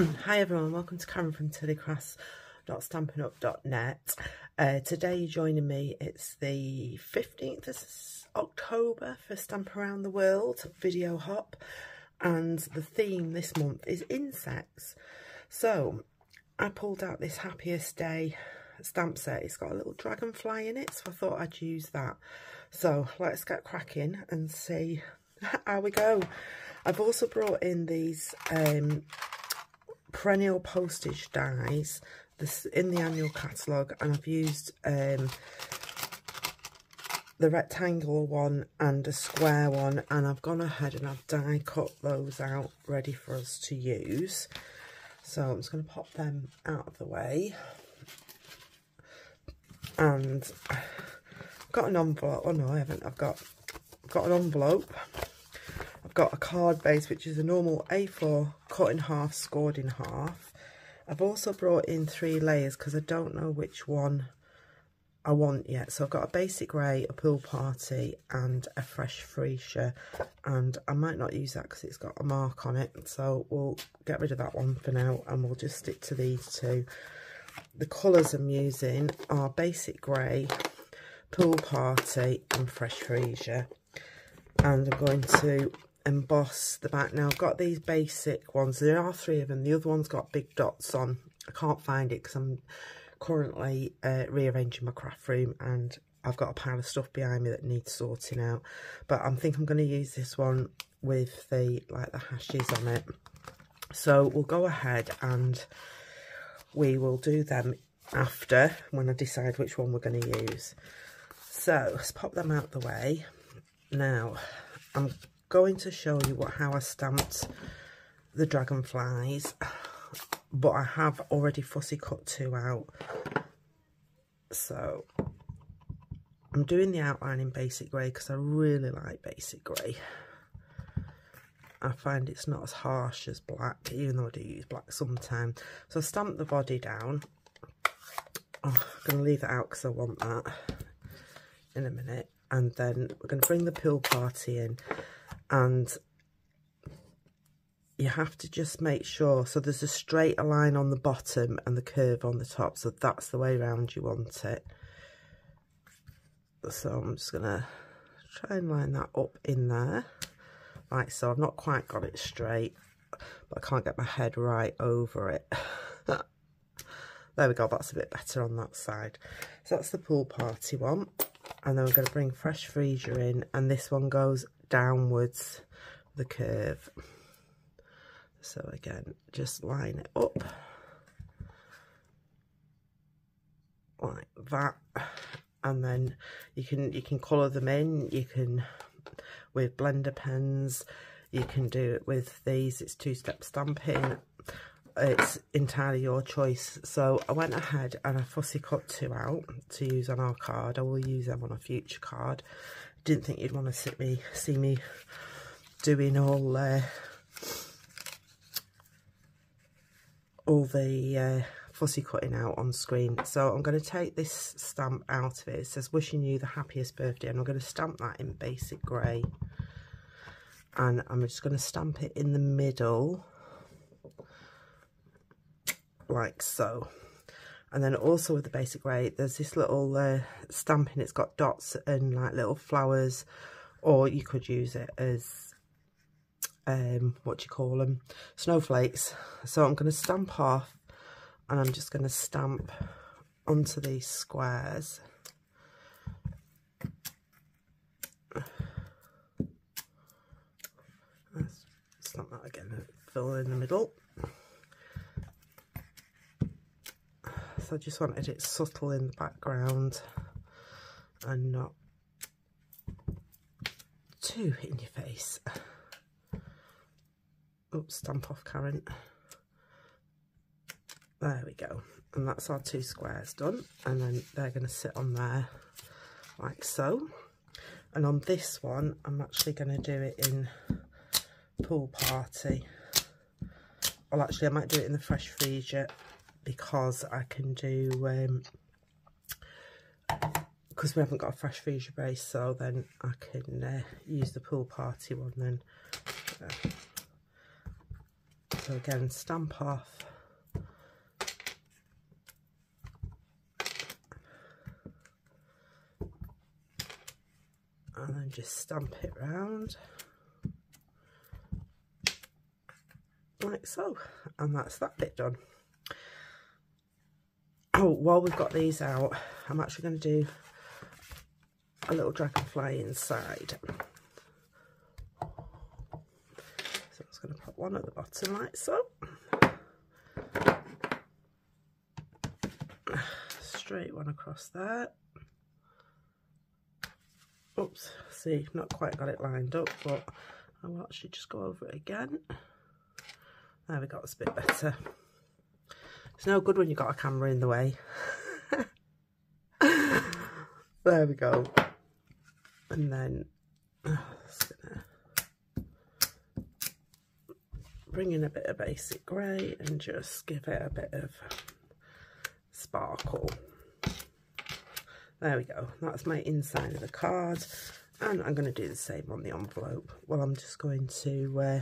Hi everyone, welcome to Karen from tilleykrafts.stampinup.net. Uh, today joining me, it's the 15th of October for Stamp Around the World video hop and the theme this month is insects. So I pulled out this Happiest Day stamp set. It's got a little dragonfly in it, so I thought I'd use that. So let's get cracking and see how we go. I've also brought in these um, perennial postage dies this in the annual catalogue and I've used um, the rectangular one and a square one and I've gone ahead and I've die cut those out ready for us to use. So I'm just going to pop them out of the way. And I've got an envelope oh no I haven't I've got I've got an envelope got a card base, which is a normal A4 cut in half, scored in half. I've also brought in three layers because I don't know which one I want yet. So I've got a basic grey, a pool party and a fresh freesia. And I might not use that because it's got a mark on it. So we'll get rid of that one for now and we'll just stick to these two. The colours I'm using are basic grey, pool party and fresh freesia. And I'm going to emboss the back. Now, I've got these basic ones. There are three of them. The other one's got big dots on. I can't find it because I'm currently uh, rearranging my craft room and I've got a pile of stuff behind me that needs sorting out. But I think I'm going to use this one with the like the hashes on it. So we'll go ahead and we will do them after when I decide which one we're going to use. So let's pop them out the way. Now I'm going to show you what how I stamped the dragonflies but I have already fussy cut two out. So I'm doing the outline in basic grey because I really like basic grey. I find it's not as harsh as black even though I do use black sometimes. So I stamp the body down. Oh, I'm going to leave it out because I want that in a minute. And then we're going to bring the pool party in and you have to just make sure so there's a straight line on the bottom and the curve on the top so that's the way around you want it. So I'm just gonna try and line that up in there. Like so I've not quite got it straight but I can't get my head right over it. There we go that's a bit better on that side. So that's the pool party one and then we're going to bring fresh freesia in and this one goes downwards the curve. So again just line it up. Like that. And then you can you can color them in. You can with blender pens you can do it with these. It's two-step stamping. It's entirely your choice. So I went ahead and I fussy cut two out to use on our card. I will use them on a future card didn't think you'd want to see me see me doing all uh, all the uh, fussy cutting out on screen. So I'm going to take this stamp out of it. It says wishing you the happiest birthday and I'm going to stamp that in basic grey. And I'm just going to stamp it in the middle like so and then also with the basic grey there's this little uh, stamping it's got dots and like little flowers or you could use it as um what do you call them snowflakes. So I'm going to stamp off and I'm just going to stamp onto these squares. Let's stamp that again fill in the middle I just wanted it subtle in the background and not too in your face. Oops, stamp off current. There we go. And that's our two squares done. And then they're going to sit on there like so. And on this one, I'm actually going to do it in pool party. Well, actually, I might do it in the fresh freesia because I can do um because we haven't got a fresh freesia base so then I can uh, use the pool party one then uh, So again, stamp off. And then just stamp it round. Like so. And that's that bit done. Oh, while we've got these out, I'm actually going to do a little dragonfly inside. So I'm just going to put one at the bottom like so. Straight one across there. Oops, see, not quite got it lined up, but I will actually just go over it again. There we go, it's a bit better. It's no good when you've got a camera in the way. there we go. And then oh, bring in a bit of basic grey and just give it a bit of sparkle. There we go. That's my inside of the card. And I'm going to do the same on the envelope. Well, I'm just going to uh,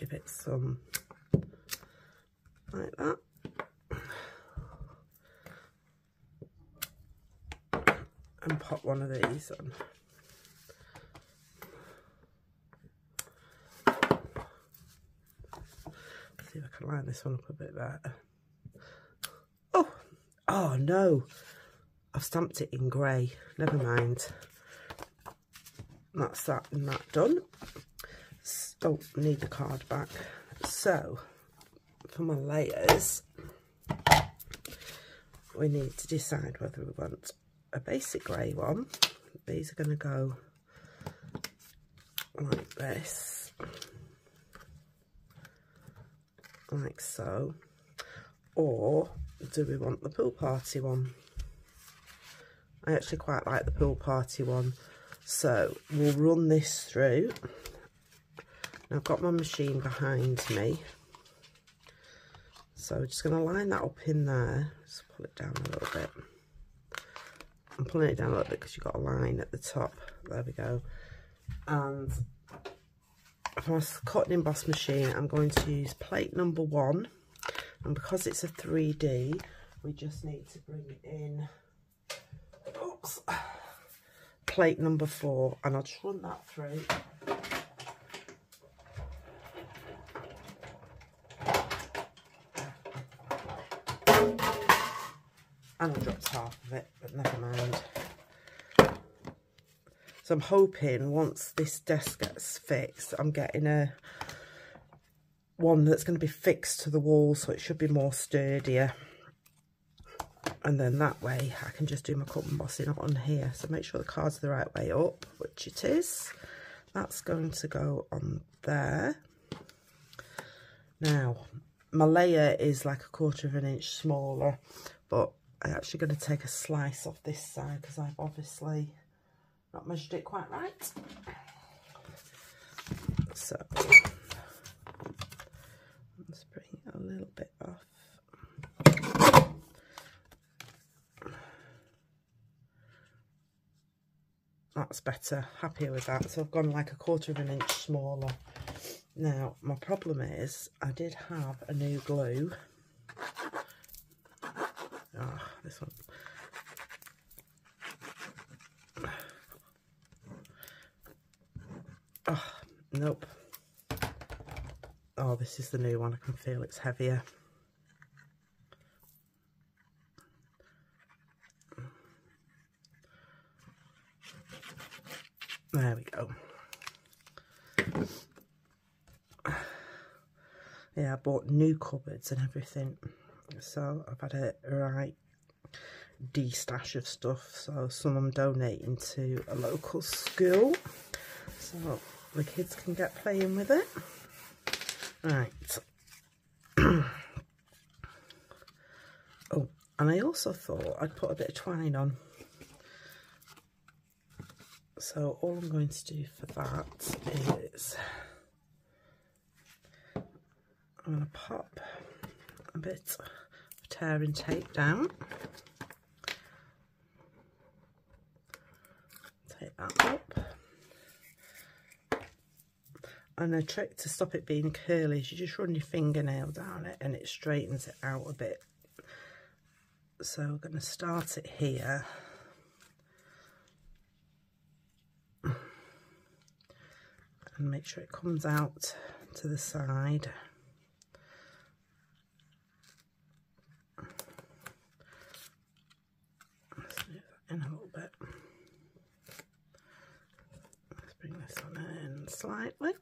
give it some like that. And pop one of these on. see if I can line this one up a bit better. Oh, oh no. I've stamped it in grey. Never mind. That's that and that done oh need the card back. So for my layers we need to decide whether we want a basic grey one. These are going to go like this. Like so. Or do we want the pool party one? I actually quite like the pool party one so we'll run this through I've got my machine behind me. So I'm just going to line that up in there. Just pull it down a little bit. I'm pulling it down a little bit because you've got a line at the top. There we go. And for my and emboss machine, I'm going to use plate number one. And because it's a 3D, we just need to bring in oops, plate number four. And I'll just run that through. And I dropped half of it, but never mind. So I'm hoping once this desk gets fixed, I'm getting a one that's going to be fixed to the wall, so it should be more sturdier. And then that way I can just do my cut embossing on here. So make sure the card's are the right way up, which it is. That's going to go on there. Now, my layer is like a quarter of an inch smaller, but I'm actually going to take a slice off this side because I've obviously not measured it quite right. So let's bring a little bit off. That's better, happier with that. So I've gone like a quarter of an inch smaller. Now, my problem is I did have a new glue Ah, this one. Oh, nope. Oh, this is the new one. I can feel it's heavier. There we go. Yeah, I bought new cupboards and everything so I've had a right de-stash of stuff. So some I'm donating to a local school so the kids can get playing with it. Right. Oh and I also thought I'd put a bit of twine on. So all I'm going to do for that is I'm going to pop bit tearing tape down. Take that up. And a trick to stop it being curly is you just run your fingernail down it and it straightens it out a bit. So we're going to start it here. And make sure it comes out to the side. Let's move that in a little bit. Let's bring this on in slightly.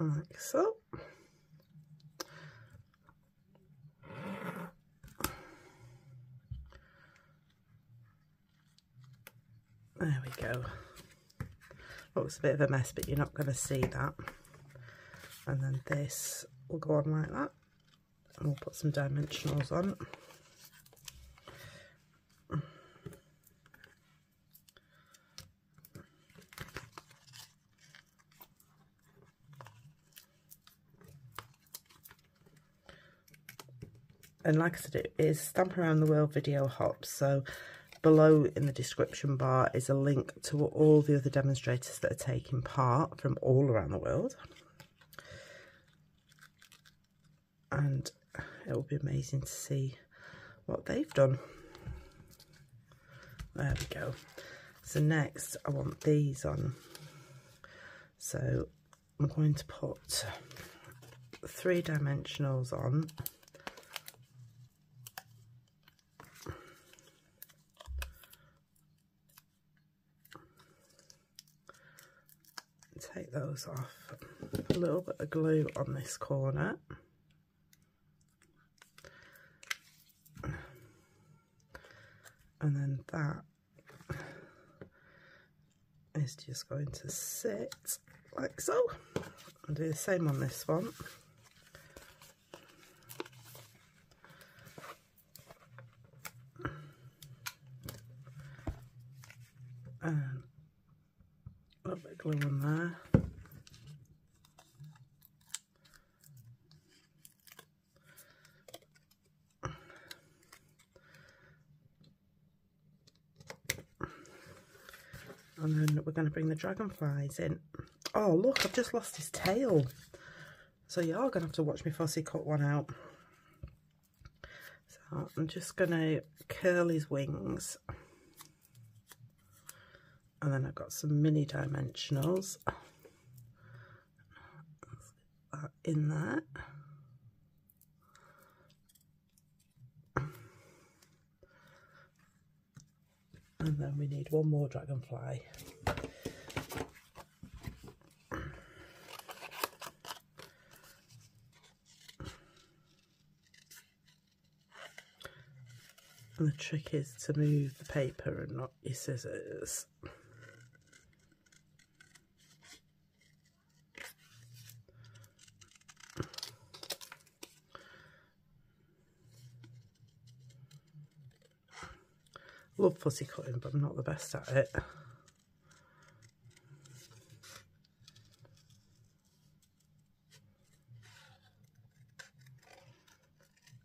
like so. There we go. Looks a bit of a mess, but you're not going to see that. And then this will go on like that. And we'll put some dimensionals on. and like I said it is Stamp Around the World video hop. so below in the description bar is a link to all the other demonstrators that are taking part from all around the world and it will be amazing to see what they've done there we go so next I want these on so I'm going to put three dimensionals on take those off. A little bit of glue on this corner. And then that is just going to sit like so. I'll do the same on this one. And a little bit of glue on there. And then we're going to bring the dragonflies in. Oh, look, I've just lost his tail. So you are going to have to watch me fussy cut one out. So I'm just going to curl his wings. And then I've got some mini dimensionals. in that. And we need one more dragonfly and the trick is to move the paper and not your scissors love fussy cutting, but I'm not the best at it.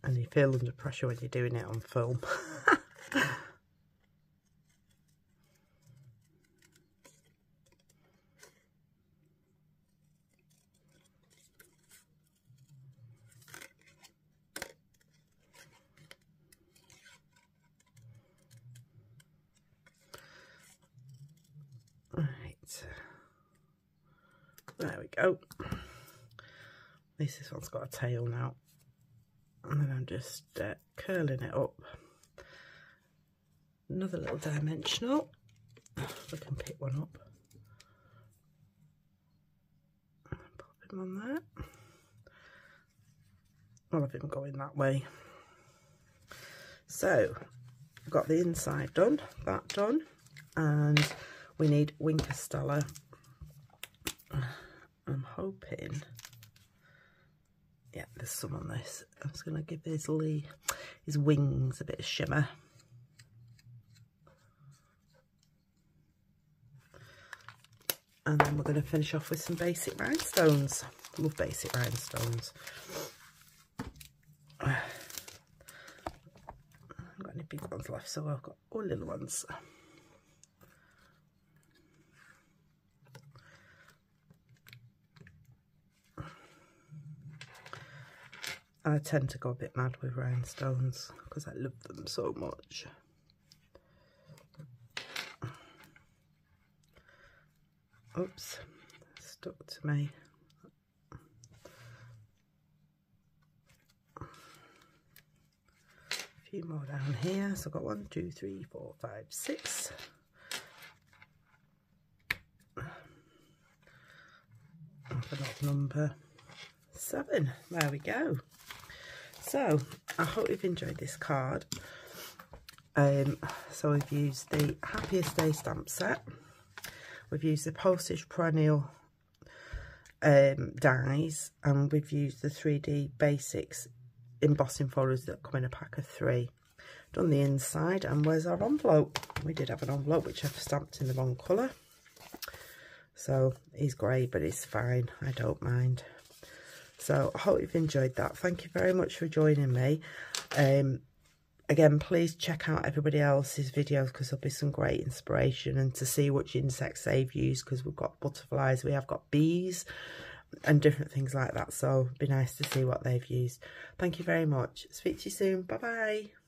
And you feel under pressure when you're doing it on film. There we go. At least this one's got a tail now. And then I'm just uh, curling it up. Another little dimensional. I can pick one up. Pop him on there. I'll have him going that way. So, I've got the inside done, that done, and we need Wink of Stella hoping, yeah, there's some on this. I'm just to give his, lee, his wings a bit of shimmer. And then we're going to finish off with some basic rhinestones. Love basic rhinestones. I've got any big ones left, so I've got all little ones. I tend to go a bit mad with rhinestones because I love them so much. Oops, stuck to me. A few more down here. So I've got one, two, three, four, five, six. Number seven. There we go. So, I hope you've enjoyed this card. Um, so we've used the Happiest Day stamp set. We've used the Postage Perennial um, dies. And we've used the 3D Basics embossing folders that come in a pack of three. Done the inside. And where's our envelope? We did have an envelope which I've stamped in the wrong colour. So, he's grey, but it's fine. I don't mind. So I hope you've enjoyed that. Thank you very much for joining me. Um, again, please check out everybody else's videos because there'll be some great inspiration and to see which insects they've used because we've got butterflies, we have got bees and different things like that. So be nice to see what they've used. Thank you very much. Speak to you soon. Bye-bye.